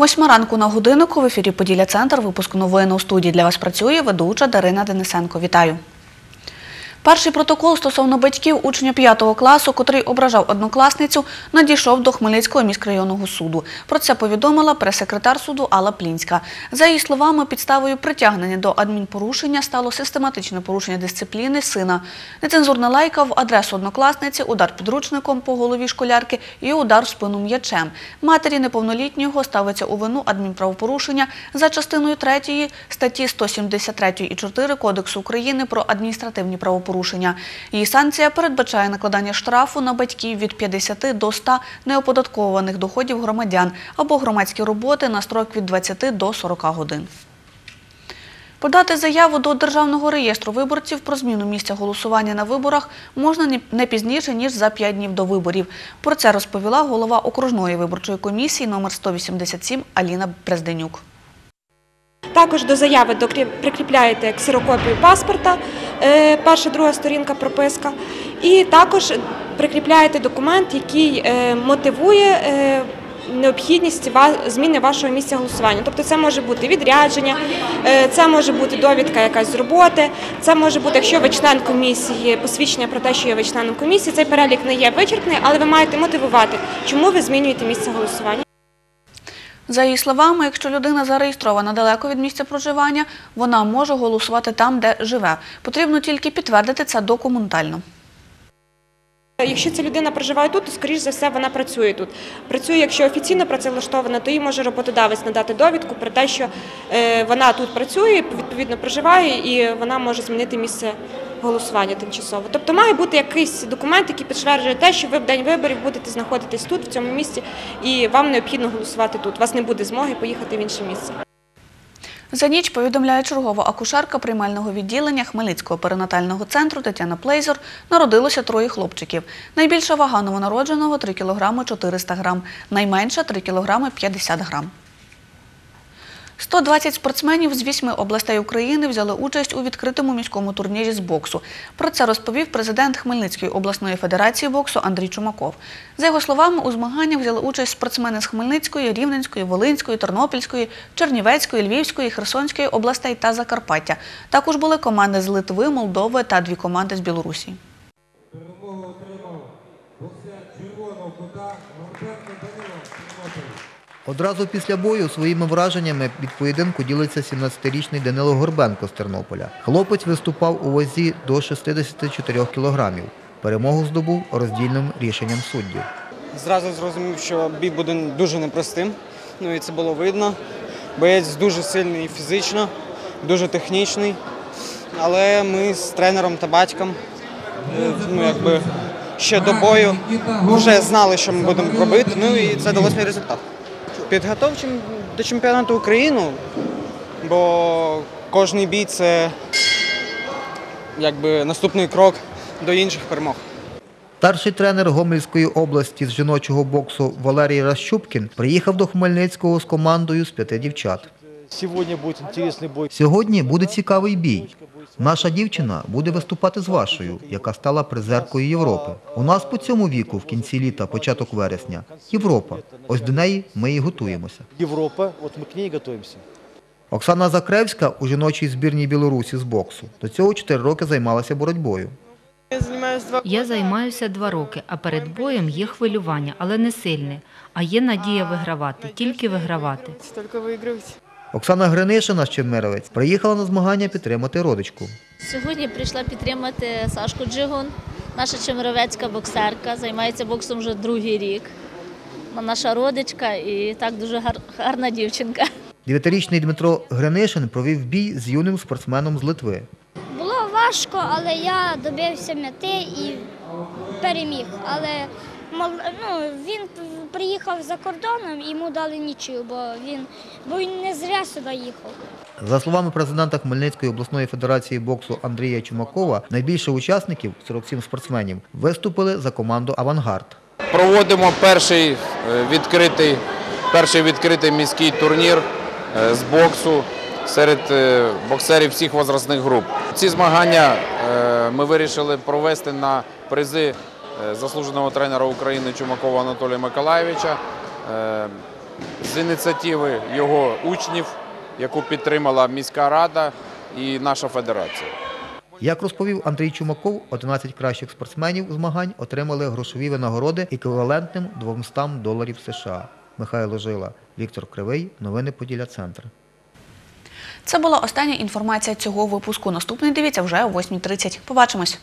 Восьма ранку на годиннику в ефірі Поділля Центр. Випуск новин у студії для вас працює ведуча Дарина Денисенко. Вітаю. Перший протокол стосовно батьків учня 5 класу, котрий ображав однокласницю, надійшов до Хмельницького міськрайонного суду. Про це повідомила прес-секретар суду Алла Плінська. За її словами, підставою притягнення до адмінпорушення стало систематичне порушення дисципліни сина. Нецензурна лайка в адресу однокласниці, удар підручником по голові школярки і удар в спину м'ячем. Матері неповнолітнього ставиться у вину адмінправопорушення за частиною 3 статті 173 і 4 Кодексу України про адміністративні правопорушення. Її санкція передбачає накладання штрафу на батьків від 50 до 100 неоподаткованих доходів громадян або громадські роботи на строк від 20 до 40 годин. Подати заяву до Державного реєстру виборців про зміну місця голосування на виборах можна не- пізніше, ніж за 5 днів до виборів. Про це розповіла голова окружної виборчої комісії номер 187 Аліна Брезденюк. Також до заяви прикріпляєте ксерокопію паспорта, е, перша, друга сторінка прописка, і також прикріпляєте документ, який е, мотивує е, необхідність зміни вашого місця голосування. Тобто це може бути відрядження, це може бути довідка якась з роботи, це може бути, якщо ви член комісії, посвідчення про те, що є ви членом комісії. Цей перелік не є вичерпний, але ви маєте мотивувати, чому ви змінюєте місце голосування. За її словами, якщо людина зареєстрована далеко від місця проживання, вона може голосувати там, де живе. Потрібно тільки підтвердити це документально. Якщо ця людина проживає тут, то скоріш за все вона працює тут. Працює, якщо офіційно працевлаштована, то їй може роботодавець надати довідку про те, що е, вона тут працює, відповідно проживає, і вона може змінити місце голосування тимчасово. Тобто має бути якийсь документ, який підтверджує те, що ви в день виборів будете знаходитись тут, в цьому місці, і вам необхідно голосувати тут. У вас не буде змоги поїхати в інше місце. За ніч повідомляє чергова акушерка приймального відділення Хмельницького перинатального центру Тетяна Плейзор. Народилося троє хлопчиків. Найбільша вага новонародженого – 3 кг 400 грам, найменша – 3 кг 50 грам. 120 спортсменів з вісьми областей України взяли участь у відкритому міському турнірі з боксу. Про це розповів президент Хмельницької обласної федерації боксу Андрій Чумаков. За його словами, у змаганнях взяли участь спортсмени з Хмельницької, Рівненської, Волинської, Тернопільської, Чернівецької, Львівської, Херсонської областей та Закарпаття. Також були команди з Литви, Молдови та дві команди з Білорусі. Перемогу отримав боксер червоного кута Горбенко Данило Тернопіль. Одразу після бою своїми враженнями від поєдинку ділиться 17-річний Данило Горбенко з Тернополя. Хлопець виступав у вазі до 64 кілограмів. Перемогу здобув роздільним рішенням суддів. Зразу зрозумів, що бій буде дуже непростим. Ну і це було видно. Боєць дуже сильний фізично, дуже технічний. Але ми з тренером та батьком е, ну, якби, ще до бою вже знали, що ми будемо робити. Ну і це дало свій результат. Підготовчим до чемпіонату України, бо кожний бій це якби наступний крок до інших перемог. Старший тренер Гомельської області з жіночого боксу Валерій Ращупкін приїхав до Хмельницького з командою з п'яти дівчат. Сегодня будет интересный бой. Сьогодні буде цікавий бій. Наша дівчина буде виступати з вашою, яка стала призеркою Європи. У нас по цьому віку в кінці літа, початок вересня. Європа. Ось до неї ми і готуємося. Европа, вот мы к ней готовимся. Оксана Закревська у жіночій збірній Білорусі з боксу. До цього 4 роки займалася боротьбою. Я займаюся два роки, а перед боєм є хвилювання, але не сильне. А є надія вигравати, тільки вигравати. Оксана Гринишина з Чемеровець приїхала на змагання підтримати родичку. Сьогодні прийшла підтримати Сашку Джигун, наша чемеровецька боксерка, займається боксом вже другий рік. Вона Наша родичка і так дуже гарна дівчинка. Дев'ятирічний Дмитро Гринишин провів бій з юним спортсменом з Литви. Було важко, але я добився м'яти і переміг. Але ну, він приїхав за кордоном, йому дали нічию, бо він, бо він не зря сюди їхав. За словами президента Хмельницької обласної федерації боксу Андрія Чумакова, найбільше учасників 47 спортсменів виступили за команду Авангард. Проводимо перший е, відкритий, перший відкритий міський турнір е, з боксу серед е, боксерів всіх возрастних груп. Ці змагання ми вирішили провести на призи заслуженого тренера України Чумакова Анатолія Миколаєвича. Е, з ініціативи його учнів, яку підтримала міська рада і наша федерація. Як розповів Андрій Чумаков, 11 кращих спортсменів змагань отримали грошові винагороди еквівалентним 200 доларів США. Михайло Жила, Віктор Кривий. Новини Поділля Центр. Це була остання інформація цього випуску. Наступний дивіться вже о 8.30. Побачимось.